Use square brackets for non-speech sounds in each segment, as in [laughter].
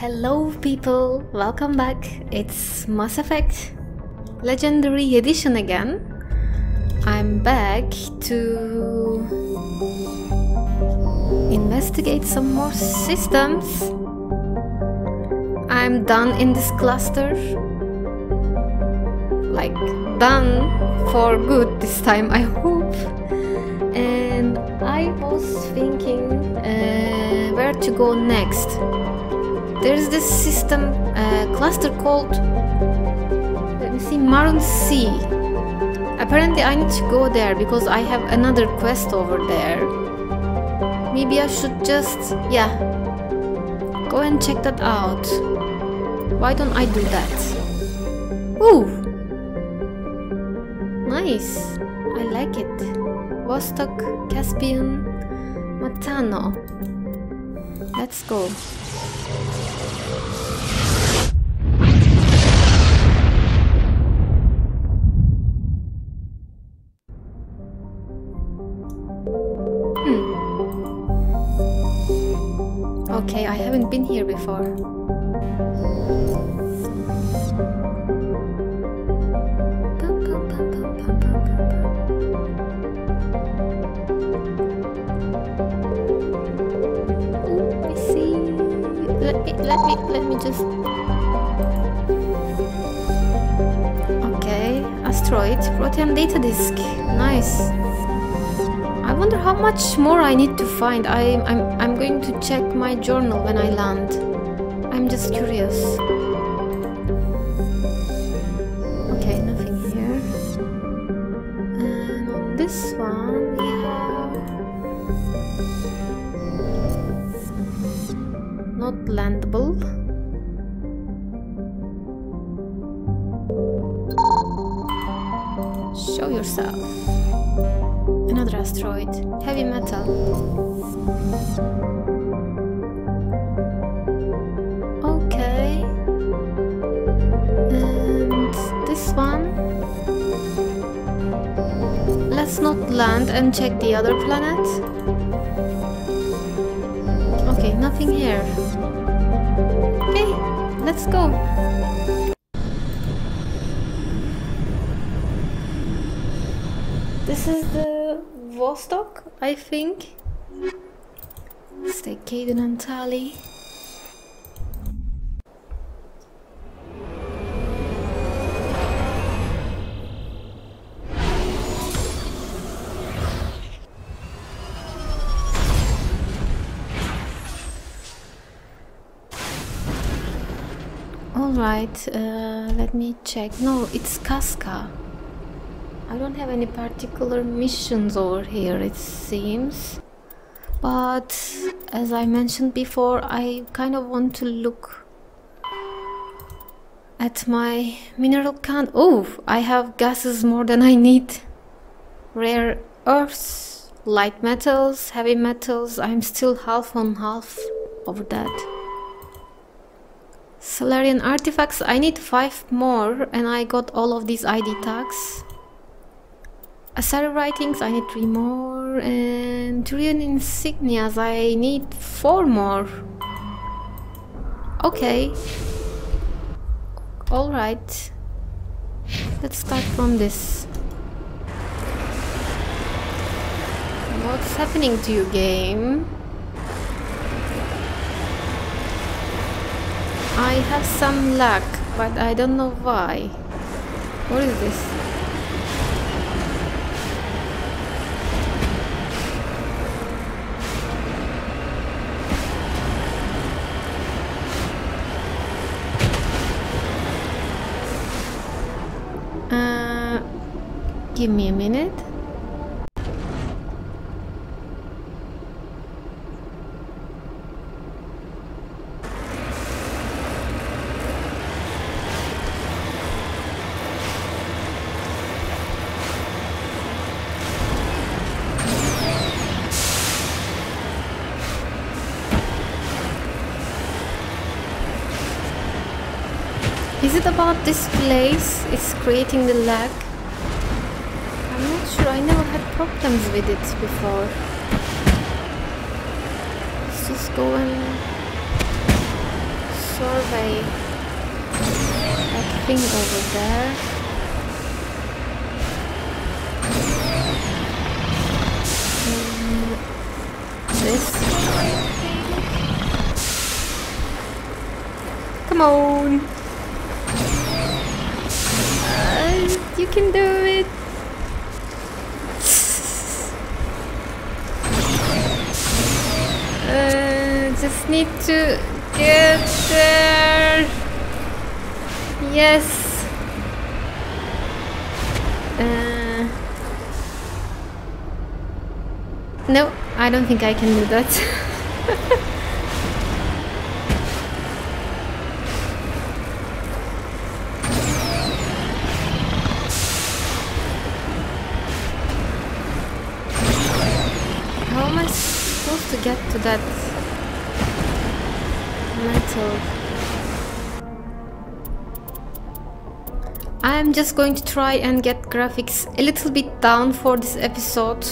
Hello people, welcome back. It's Mass Effect Legendary Edition again. I'm back to investigate some more systems. I'm done in this cluster. Like, done for good this time, I hope. And I was thinking uh, where to go next. There's this system uh, cluster called, let me see, Maroon Sea. Apparently, I need to go there because I have another quest over there. Maybe I should just, yeah, go and check that out. Why don't I do that? Ooh! Nice! I like it. Vostok, Caspian, Matano. Let's go. Been here before. Let me, let me, let me just. Okay, asteroid, Prothean data disk. Nice. I wonder how much more I need to find. I, I'm, I'm going to check my journal when I land. I'm just curious. Check the other planet. Okay, nothing here. Okay, let's go. This is the Vostok, I think. Stay Kaidan and Tali. Alright, uh, let me check. No, it's Casca. I don't have any particular missions over here, it seems. But as I mentioned before, I kind of want to look at my mineral count. Oh, I have gases more than I need. Rare earths, light metals, heavy metals. I'm still half on half over that. Solarian artifacts, I need five more, and I got all of these ID tags. Asari writings, I need three more, and Turian insignias, I need four more. Okay. Alright. Let's start from this. What's happening to you, game? I have some luck, but I don't know why. What is this? Uh, give me a minute. Is it about this place? is creating the lag? I'm not sure. I never had problems with it before. Let's just go and survey that thing over there. Mm, this. Come on. Uh, you can do it. Uh, just need to get there. Yes. Uh, no, I don't think I can do that. [laughs] How am I supposed to get to that metal? I'm just going to try and get graphics a little bit down for this episode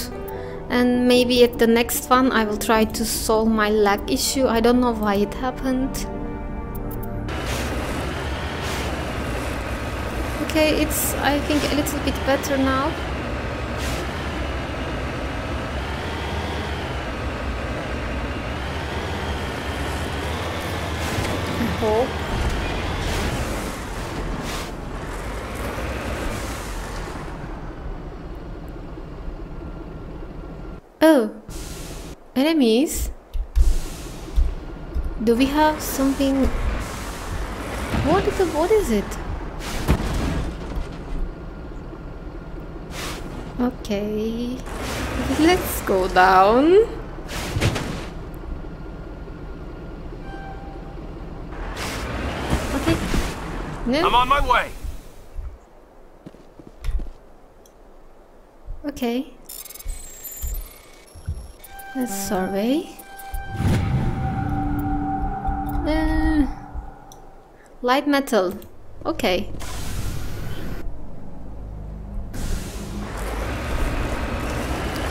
and maybe at the next one I will try to solve my lag issue. I don't know why it happened. Okay, it's I think a little bit better now. I hope. Oh, enemies? Do we have something? What is it? What is it? Okay, let's go down. Okay. No. I'm on my way. Okay. Let's survey. Uh, light metal. Okay.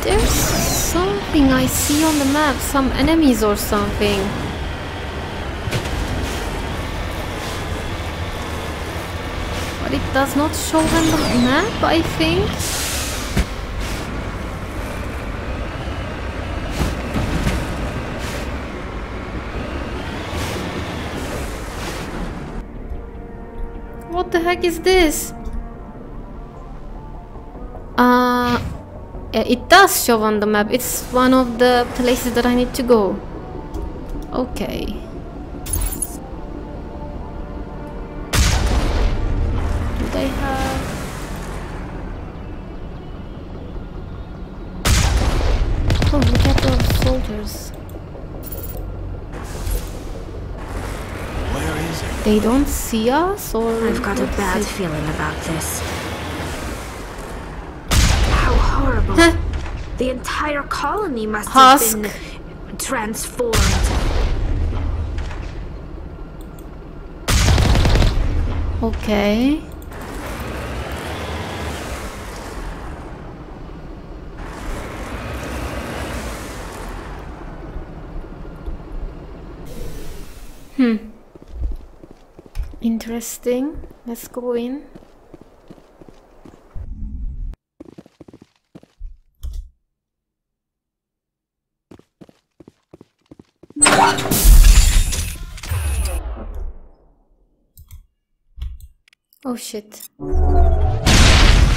There's something I see on the map, some enemies or something. But it does not show on the map, I think. What the heck is this? Uh, it does show on the map. It's one of the places that I need to go. Okay. They don't see us or... I've got a bad it? feeling about this. How horrible. Huh. The entire colony must Husk. have been transformed. Okay. Hmm. Interesting. Let's go in. Oh shit.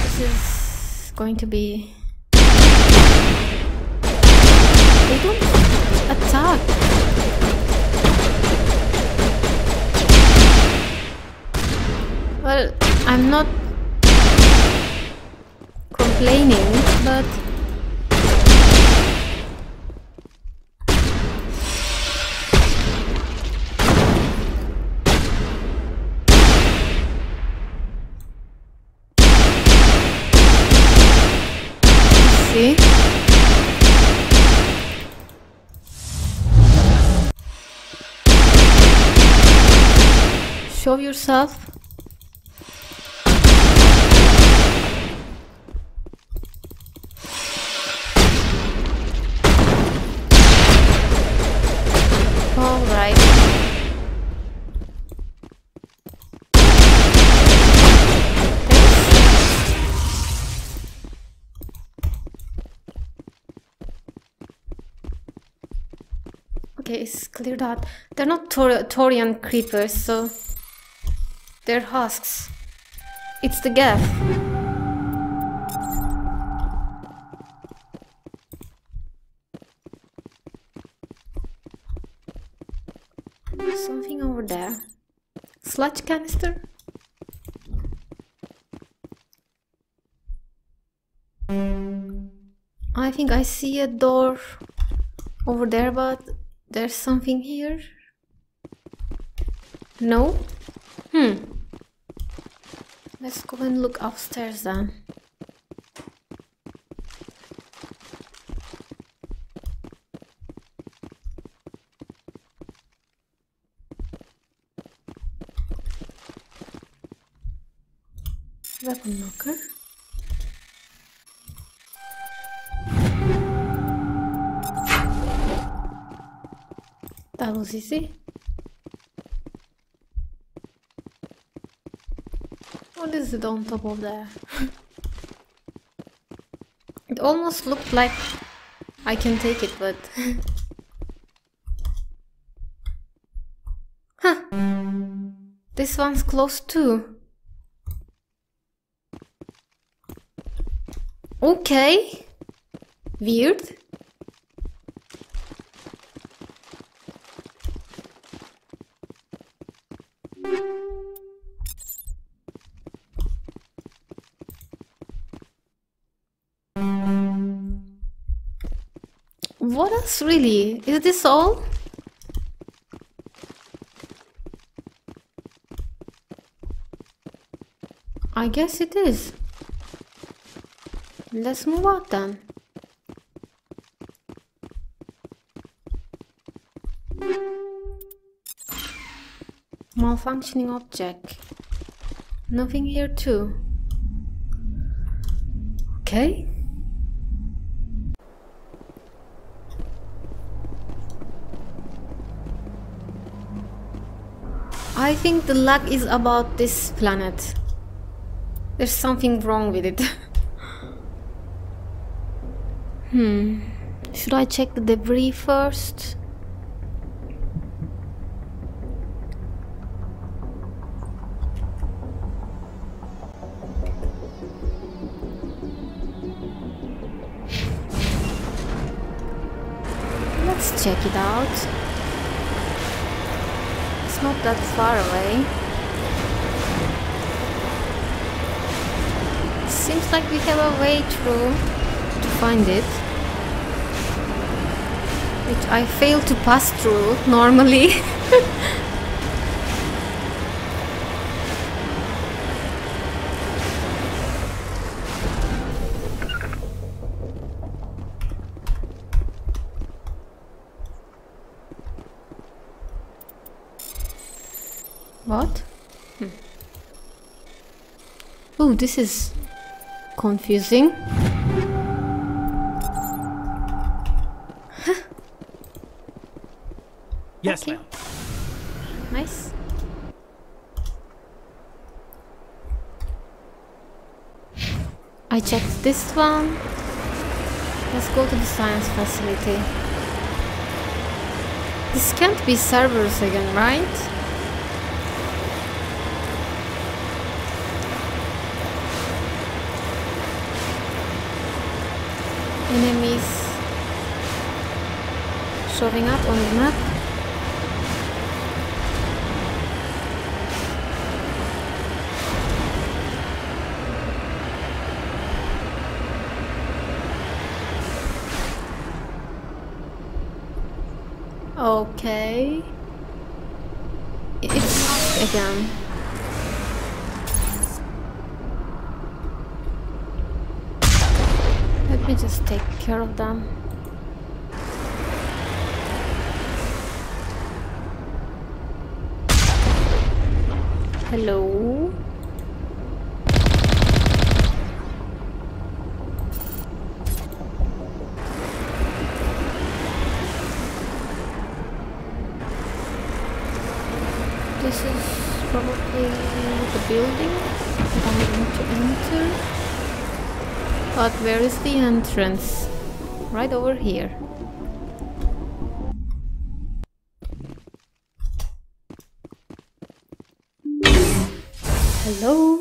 This is going to be. They don't attack. Well, I'm not complaining, but. See? Show yourself. Cleared out. They're not Thor Thorian creepers, so they're husks. It's the gap. Something over there. Sludge canister? I think I see a door over there, but there's something here. No? Hmm. Let's go and look upstairs then. Weapon locker. That was easy. What is it on top of there? it almost looked like I can take it, but... [laughs] huh. This one's close too. Okay. Weird. What else really? Is this all? I guess it is. Let's move out then. Malfunctioning object. Nothing here too. Okay. I think the luck is about this planet. There's something wrong with it. [laughs] hmm. Should I check the debris first? Let's check it out. It's not that far away. Seems like we have a way through to find it. Which I fail to pass through normally. [laughs] this is confusing. Yes, Okay. ma'am. Nice. I checked this one. Let's go to the science facility. This can't be servers again, right? Enemies showing up on the map. Okay. It's again. Let me just take care of them. Hello? This is probably the building that I'm going to enter. But where is the entrance? right over here. Hello?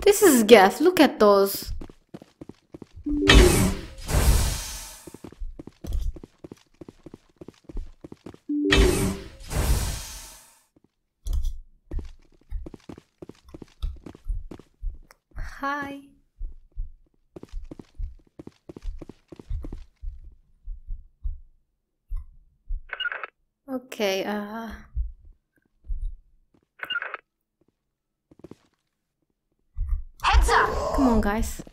This is gas, look at those. Up!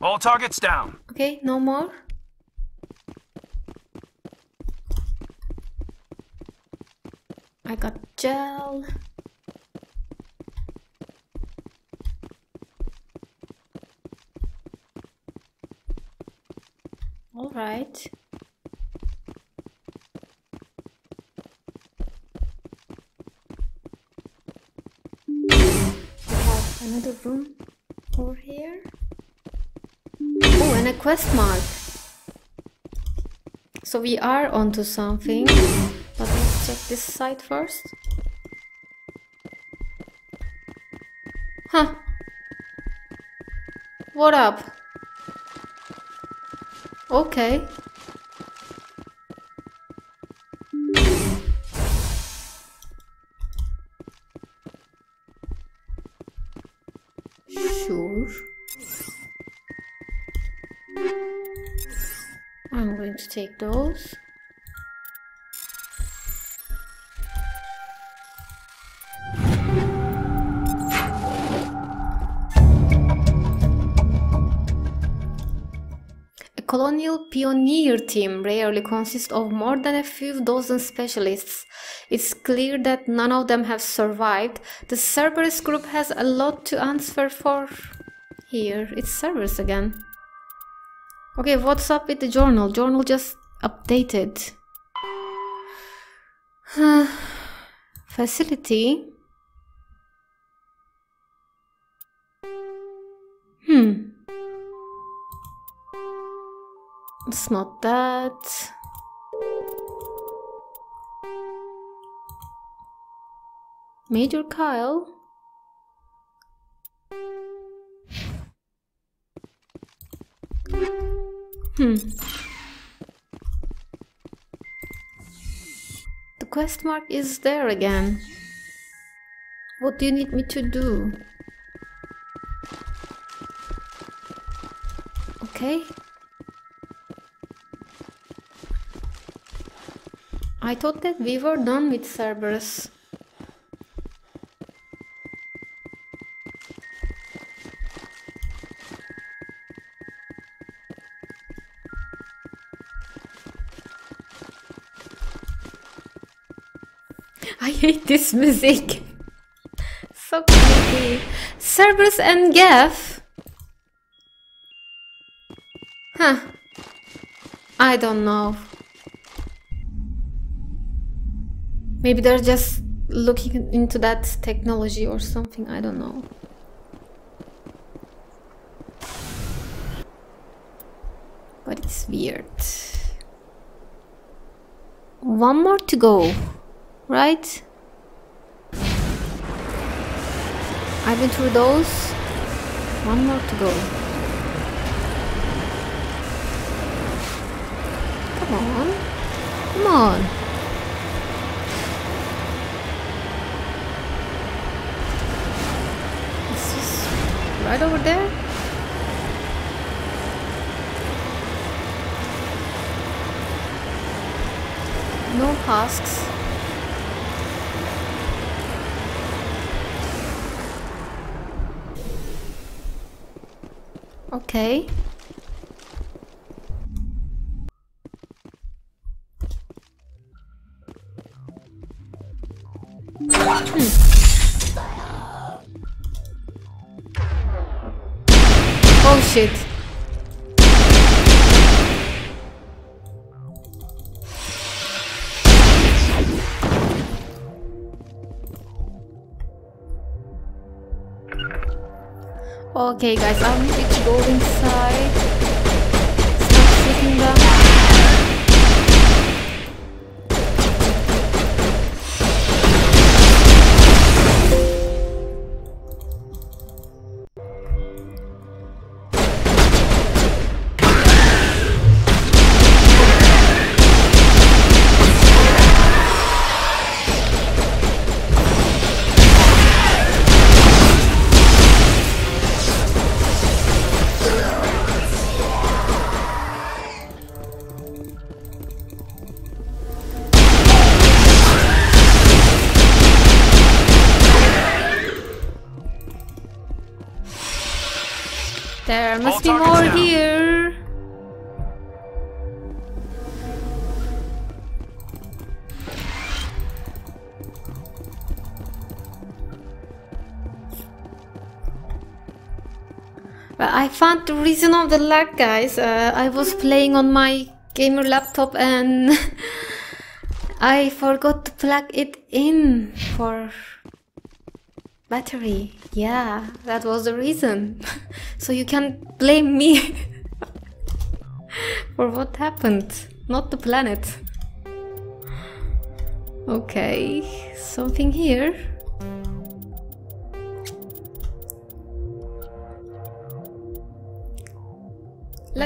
All targets down. Okay, no more. I got gel. All right. Another room quest mark. So we are onto something. But let's check this side first. Huh. What up? Okay. Take those. A colonial pioneer team rarely consists of more than a few dozen specialists. It's clear that none of them have survived. The Cerberus group has a lot to answer for. Here, it's Cerberus again. Okay, what's up with the journal? Journal just updated. [sighs] Facility. Hmm. It's not that. Major Kyle. Hmm. The quest mark is there again. What do you need me to do? Okay. I thought that we were done with Cerberus. This music. [laughs] so creepy. Cerberus and Geth. Huh. I don't know. Maybe they're just looking into that technology or something. I don't know. But it's weird. One more to go, right? I've been through those. One more to go. Come on. Come on. Is this right over there? No husks. Okay. Okay guys, I'm going to go inside. Start shooting them. Of the lag, guys. Uh, I was playing on my gamer laptop and [laughs] I forgot to plug it in for battery. Yeah, that was the reason. [laughs] so you can't blame me [laughs] for what happened, not the planet. Okay, something here.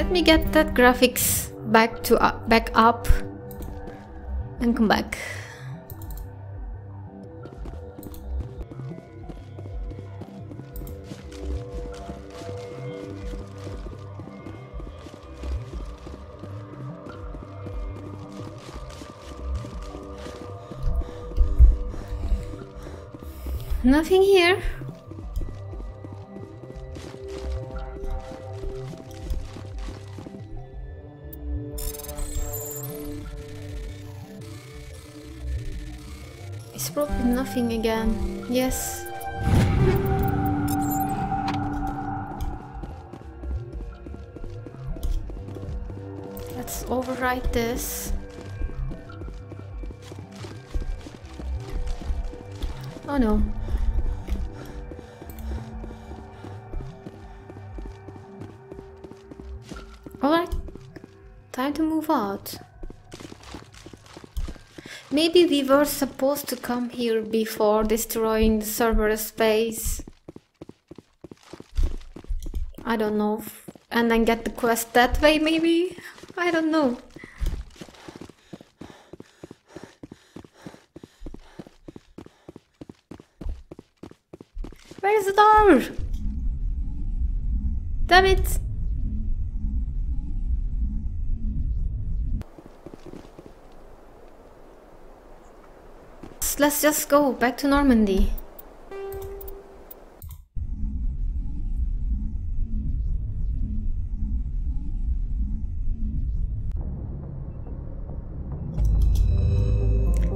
Let me get that graphics back to uh, back up and come back. Nothing here. Nothing again. Yes. Let's overwrite this. Oh no. Alright, time to move out. Maybe we were supposed to come here before destroying the server space. I don't know. And then get the quest that way, maybe? I don't know. Where's the door? Damn it! Let's just go back to Normandy.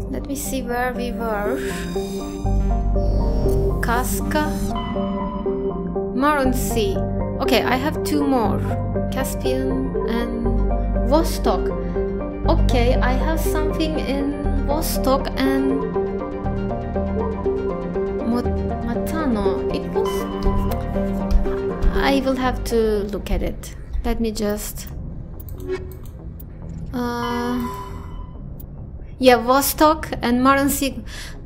Let me see where we were. Casca. Maroon Sea. Okay, I have two more. Caspian and Vostok. Okay, I have something in Vostok and I will have to look at it. Let me just. Uh, yeah, Vostok and Maransi.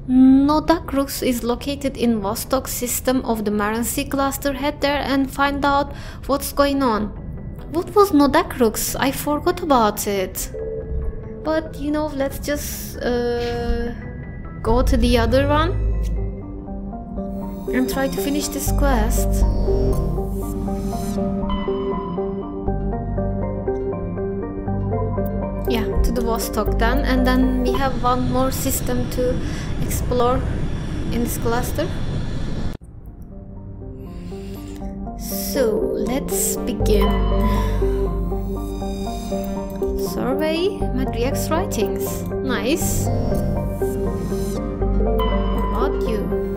Nodacrux is located in Vostok system of the Maroon Sea cluster. Head there and find out what's going on. What was Nodacrux? I forgot about it. But you know, let's just uh, go to the other one and try to finish this quest. Yeah, to the Vostok then, and then we have one more system to explore in this cluster. So let's begin. Survey Matriarch writings. Nice. What you?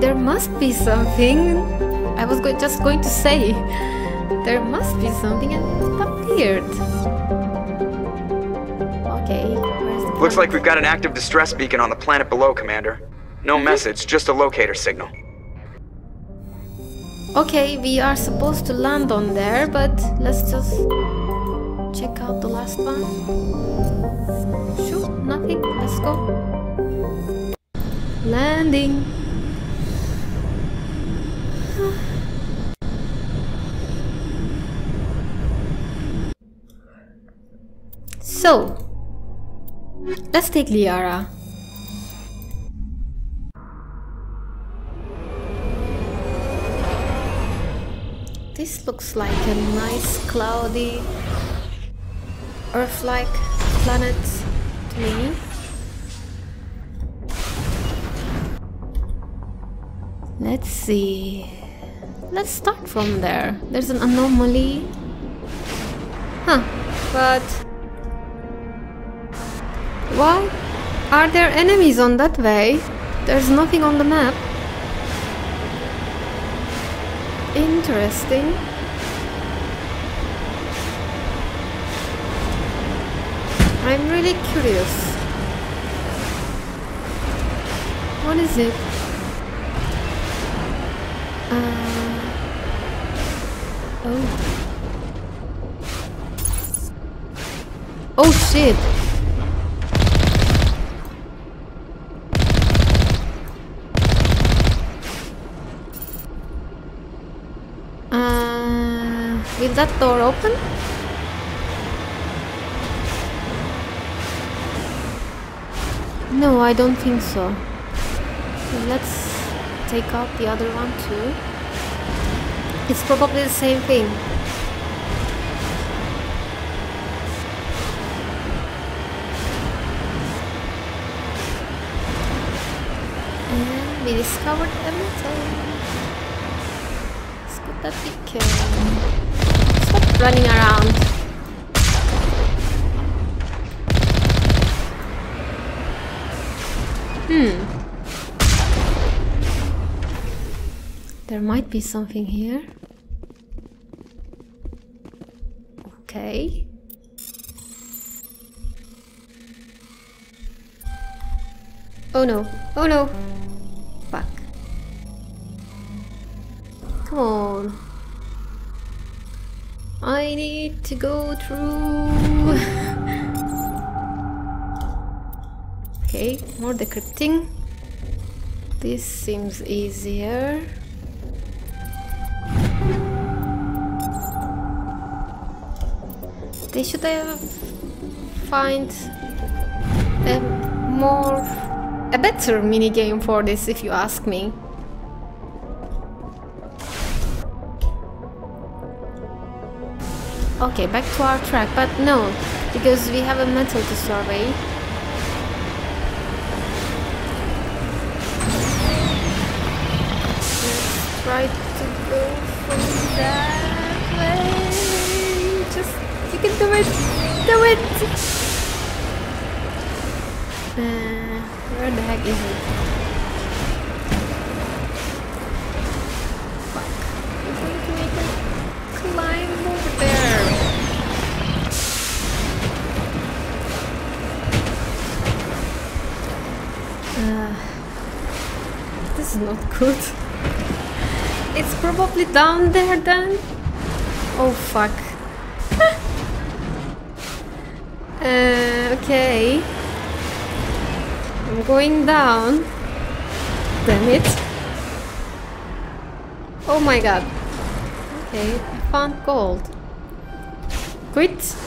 There must be something. I was go- just going to say there must be something and it appeared. Okay, Looks like we've got an active distress beacon on the planet below, Commander. No message, just a locator signal. Okay, we are supposed to land on there, but let's just check out the last one. Sure, nothing. Let's go. Landing. So, let's take Liara. This looks like a nice cloudy Earth-like planet to me. Let's see. Let's start from there. There's an anomaly. Huh, but why are there enemies on that way? There's nothing on the map. Interesting. I'm really curious. What is it? Uh, oh. Oh shit. Uh, will that door open? No, I don't think so. Let's take out the other one too. It's probably the same thing. And we discovered metal. Let's put that beacon. Running around. Hmm. There might be something here. Okay. Oh no. Oh no. Fuck. Come on. I need to go through. [laughs] okay, more decrypting. This seems easier. They should have find a more a better mini game for this if you ask me. Okay, back to our track, but no, because we have a metal to survey. Let's try to go from that way. Just, you can do it, do it! Uh, where the heck is it? Not good. It's probably down there then. Oh fuck. [laughs] uh, okay. I'm going down. Damn it. Oh my god. Okay, I found gold. Quit.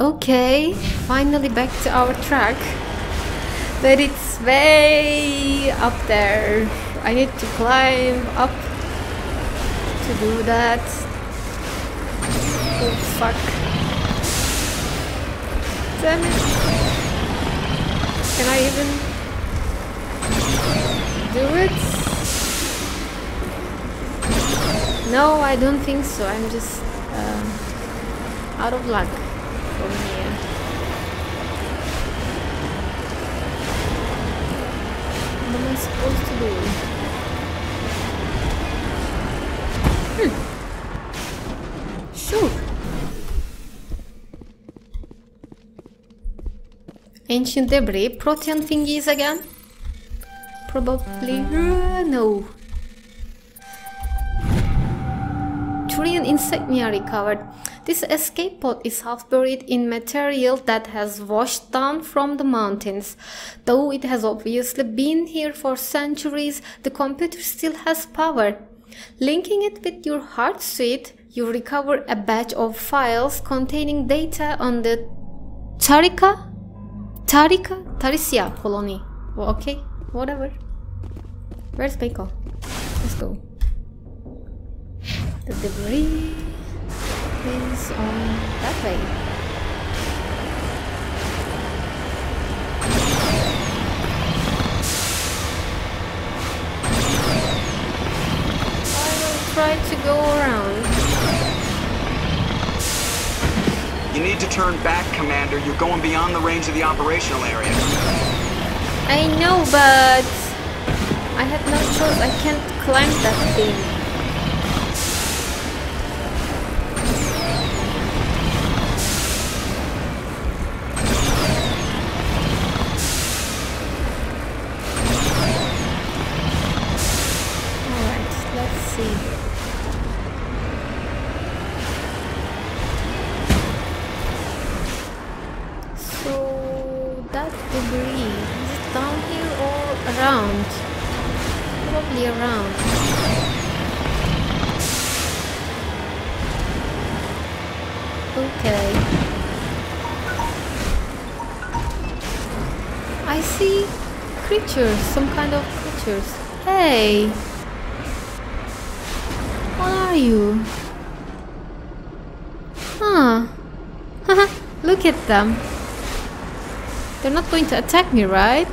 Okay, finally back to our track. But it's way up there. I need to climb up to do that. Oh fuck. Damn it. Can I even do it? No, I don't think so. I'm just uh, out of luck from here. I supposed to do? Hmm. Sure. Ancient debris, Prothean thingies again? Probably uh, no. Turian insignia recovered. This escape pod is half buried in material that has washed down from the mountains. Though it has obviously been here for centuries, the computer still has power. Linking it with your hardsuit, you recover a batch of files containing data on the Tarika? Tarika? Tarisia colony. Well, okay, whatever. Where's Mako? Let's go. The debris is on that way. I will try to go around. You need to turn back, Commander. You're going beyond the range of the operational area. I know, but I had no choice. I can't climb that thing. Some kind of creatures. Hey! What are you? Huh. [laughs] Look at them. They're not going to attack me, right?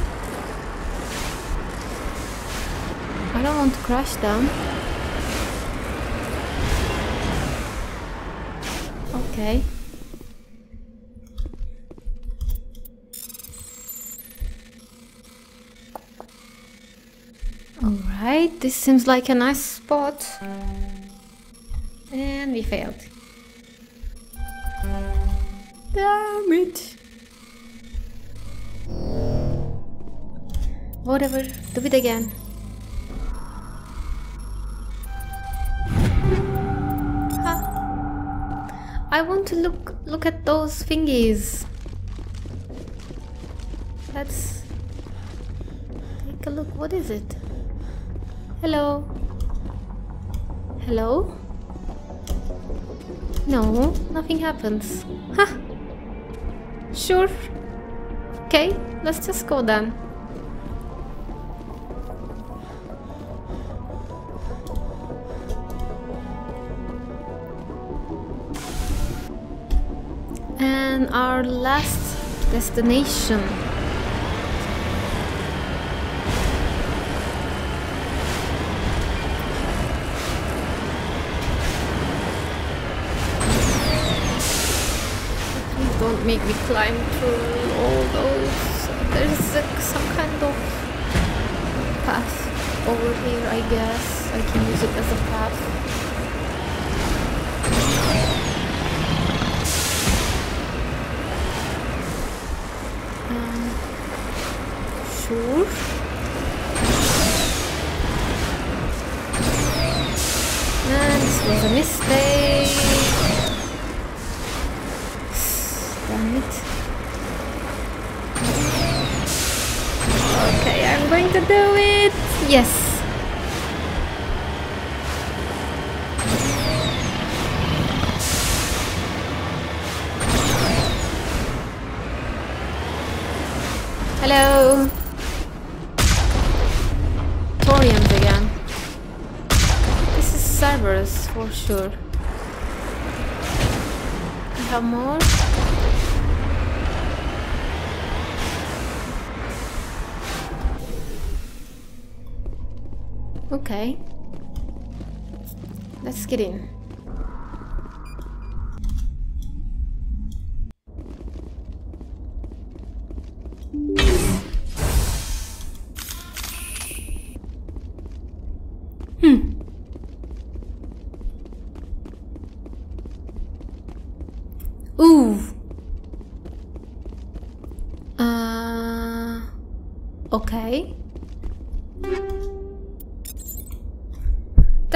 I don't want to crush them. Okay. Alright, this seems like a nice spot. And we failed. Damn it. Whatever, do it again. I want to look look at those thingies. Let's take a look. What is it? Hello? Hello? No, nothing happens. Huh. Sure. Okay, let's just go then. And our last destination. Make me climb through all those. There's uh, some kind of path over here, I guess. I can use it as a path. Um, sure. And this was a mistake. Damn it. going to do it? Yes. Hello. Thorians again. This is Cerberus for sure. Okay. Let's get in.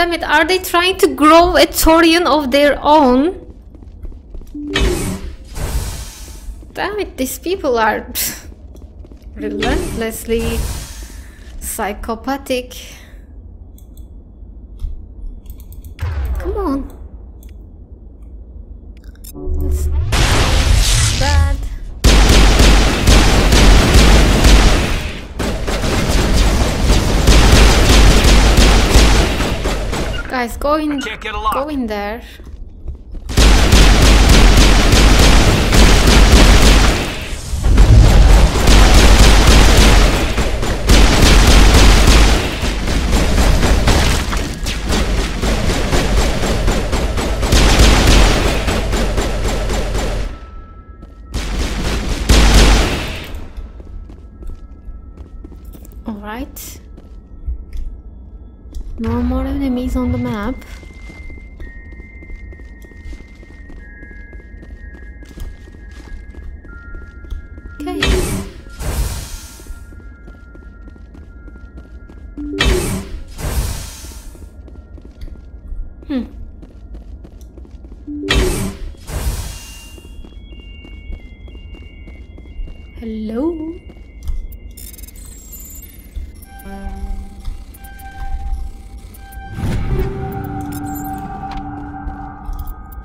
Damn it, are they trying to grow a Thorian of their own? Damn it, these people are [laughs] relentlessly psychopathic. Go in, Can't get a lock. go in there. Alright. No more enemies on the map.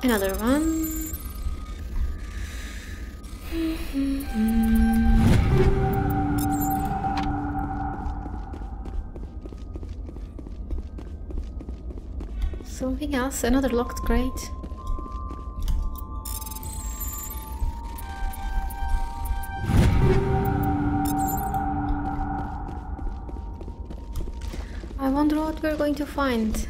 Another one. Something else, another locked crate. I wonder what we're going to find.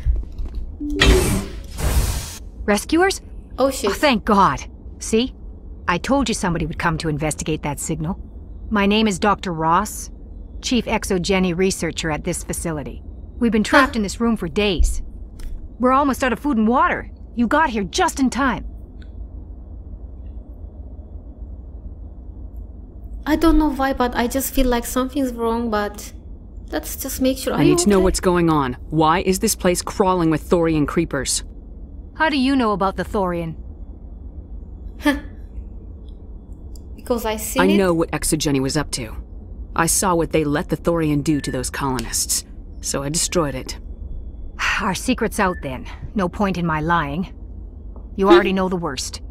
Rescuers? Oh shit. Oh, thank God. See? I told you somebody would come to investigate that signal. My name is Dr. Ross, Chief ExoGeni Researcher at this facility. We've been trapped in this room for days. We're almost out of food and water. You got here just in time. I don't know why, but I just feel like something's wrong, but let's just make sure. I you need to know what's going on. Why is this place crawling with Thorian creepers? How do you know about the Thorian? Because I seen I it. know what ExoGeni was up to. I saw what they let the Thorian do to those colonists, so I destroyed it. [sighs] Our secret's out then. No point in my lying. You hmm. already know the worst.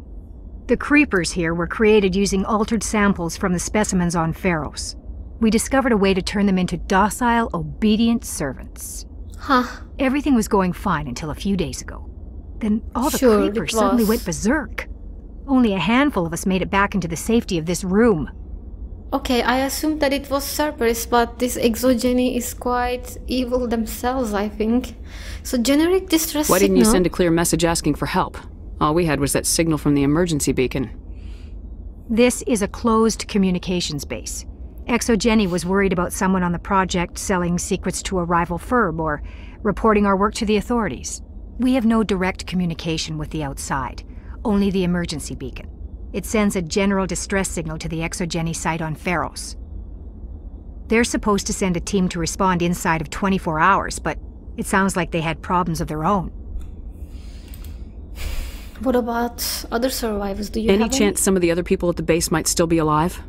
The creepers here were created using altered samples from the specimens on Feros. We discovered a way to turn them into docile, obedient servants. Huh. Everything was going fine until a few days ago. Then all the Sure, creepers suddenly went berserk. Only a handful of us made it back into the safety of this room. Okay, I assumed that it was Cerberus, but this ExoGeni is quite evil themselves, I think. So generic distress Why didn't you send a clear message asking for help? All we had was that signal from the emergency beacon. This is a closed communications base. ExoGeni was worried about someone on the project selling secrets to a rival firm or reporting our work to the authorities. We have no direct communication with the outside, only the emergency beacon. It sends a general distress signal to the ExoGeni site on Feros. They're supposed to send a team to respond inside of 24 hours, but it sounds like they had problems of their own. What about other survivors? Do you Any have chance some of the other people at the base might still be alive?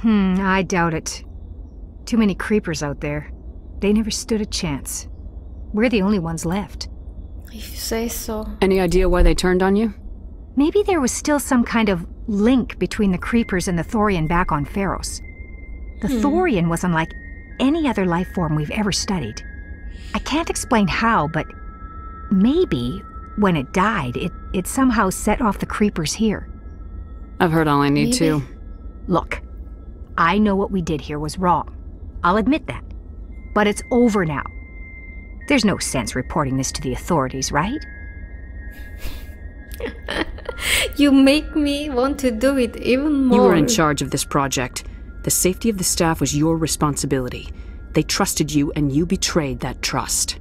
Hmm, I doubt it. Too many creepers out there. They never stood a chance. We're the only ones left. If you say so. Any idea why they turned on you? Maybe there was still some kind of link between the creepers and the Thorian back on Feros. The hmm. Thorian was unlike any other life form we've ever studied. I can't explain how, but maybe when it died, it, it somehow set off the creepers here. I've heard all I need Maybe. to. Look, I know what we did here was wrong. I'll admit that. But it's over now. There's no sense reporting this to the authorities, right? [laughs] You make me want to do it even more. You were in charge of this project. The safety of the staff was your responsibility. They trusted you, and you betrayed that trust.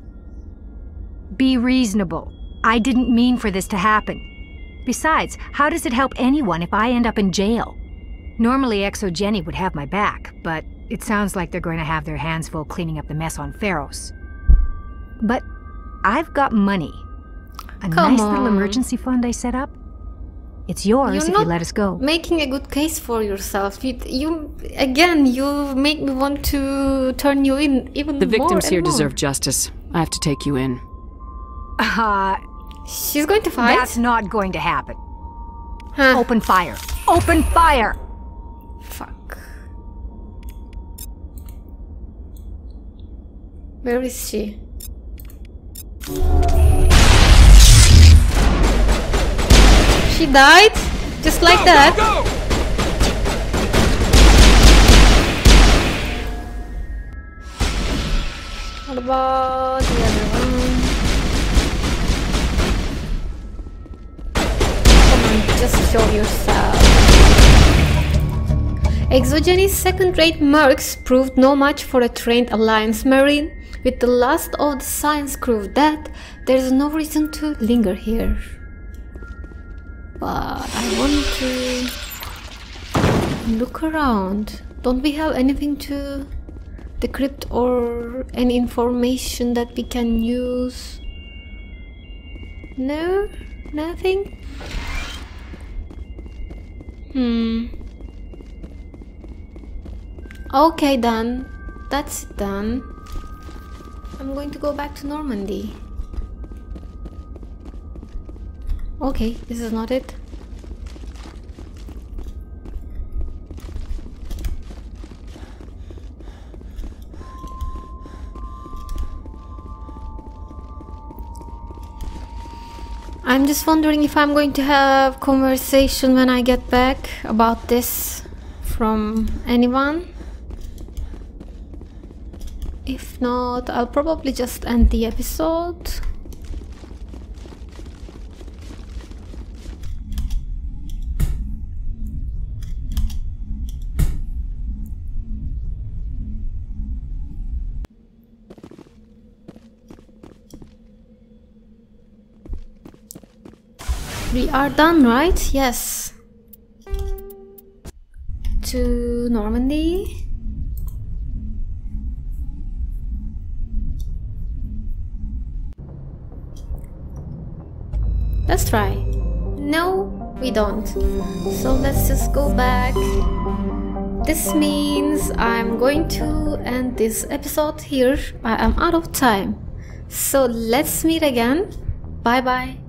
Be reasonable. I didn't mean for this to happen. Besides, how does it help anyone if I end up in jail? Normally, ExoGeni would have my back, but it sounds like they're going to have their hands full cleaning up the mess on Feros. But I've got money. A Come nice little emergency fund I set up. It's yours You're if you let us go. making a good case for yourself. You, you again, you make me want to turn you in even The more victims and here more. deserve justice. I have to take you in. Uh, She's going to fight. that's not going to happen. Huh. Open fire. Open fire! Fuck. Where is she? She died? Just like that? What about the other one? Come on, just show yourself. ExoGeni's second-rate mercs proved no match for a trained Alliance Marine. With the last of the science crew dead, there's no reason to linger here. But I want to look around. Don't we have anything to decrypt or any information that we can use? No? Nothing? Hmm. Okay, then. That's then. I'm going to go back to Normandy. Okay, this is not it. I'm just wondering if I'm going to have conversation when I get back about this from anyone. If not, I'll probably just end the episode. We are done, right? Yes. To Normandy. Try. No, we don't. So let's just go back. This means I'm going to end this episode here. I am out of time. So let's meet again. Bye bye.